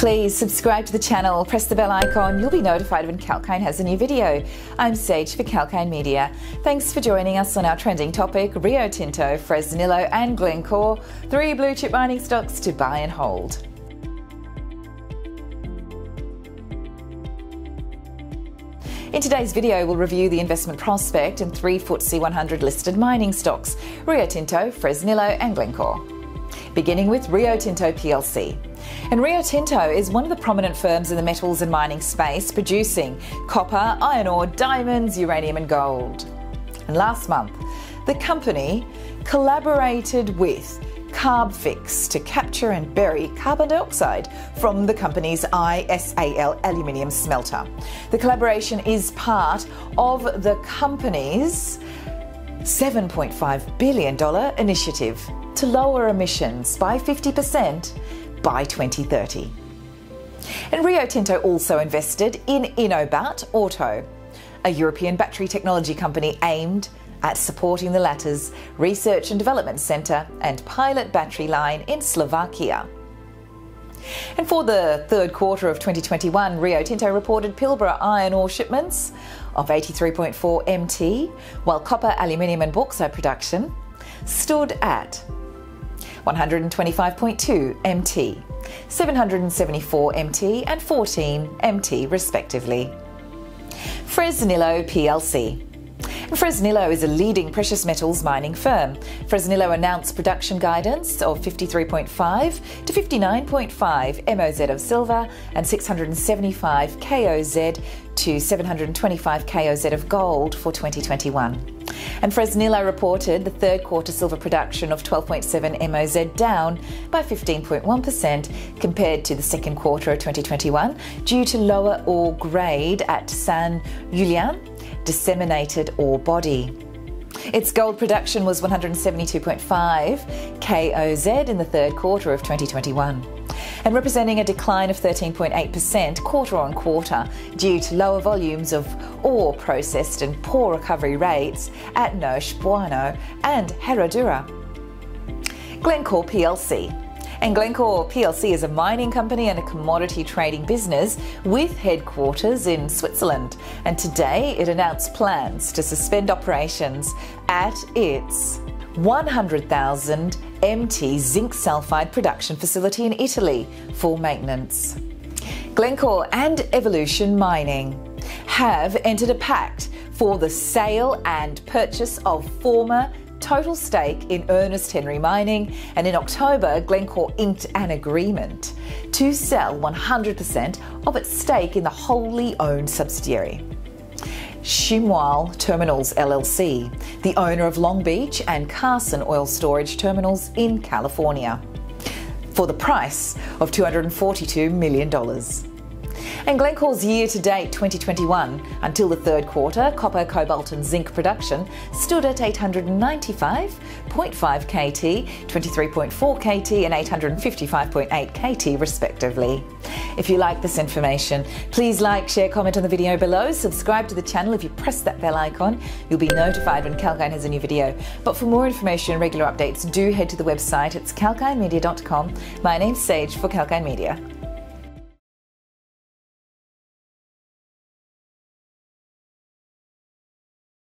Please subscribe to the channel, press the bell icon, you'll be notified when Kalkine has a new video. I'm Sage for Kalkine Media. Thanks for joining us on our trending topic Rio Tinto, Fresnillo, and Glencore, three blue chip mining stocks to buy and hold. In today's video, we'll review the investment prospect in three FTSE 100 listed mining stocks Rio Tinto, Fresnillo, and Glencore. Beginning with Rio Tinto plc. And Rio Tinto is one of the prominent firms in the metals and mining space, producing copper, iron ore, diamonds, uranium, and gold. And last month, the company collaborated with CarbFix to capture and bury carbon dioxide from the company's ISAL aluminium smelter. The collaboration is part of the company's $7.5 billion initiative to lower emissions by 50% by 2030. And Rio Tinto also invested in Inobat Auto, a European battery technology company aimed at supporting the latter's research and development centre and pilot battery line in Slovakia. And for the third quarter of 2021, Rio Tinto reported Pilbara iron ore shipments of 83.4 MT, while copper, aluminium, and bauxite production stood at 125.2 MT, 774 MT, and 14 MT, respectively. Fresnillo plc. Fresnillo is a leading precious metals mining firm. Fresnillo announced production guidance of 53.5 to 59.5 MOZ of silver and 675 KOZ to 725 KOZ of gold for 2021. And Fresnillo reported the third quarter silver production of 12.7 MOZ down by 15.1% compared to the second quarter of 2021 due to lower ore grade at San Julian disseminated ore body. Its gold production was 172.5 KOZ in the third quarter of 2021 and representing a decline of 13.8% quarter on quarter due to lower volumes of ore processed and poor recovery rates at Noche Buena and Herradura. Glencore plc and Glencore plc is a mining company and a commodity trading business with headquarters in Switzerland. And today it announced plans to suspend operations at its 100,000 MT zinc sulfide production facility in Italy for maintenance. Glencore and Evolution Mining have entered a pact for the sale and purchase of former total stake in Ernest Henry Mining, and in October, Glencore inked an agreement to sell 100% of its stake in the wholly owned subsidiary. Chemoil Terminals LLC, the owner of Long Beach and Carson Oil Storage Terminals in California, for the price of $242 million. And Glencore's year to date 2021 until the third quarter, copper, cobalt, and zinc production stood at 895.5 KT, 23.4 KT, and 855.8 KT, respectively. If you like this information, please like, share, comment on the video below, subscribe to the channel. If you press that bell icon, you'll be notified when Kalkine has a new video. But for more information and regular updates, do head to the website. It's kalkinemedia.com. My name's Sage for Kalkine Media.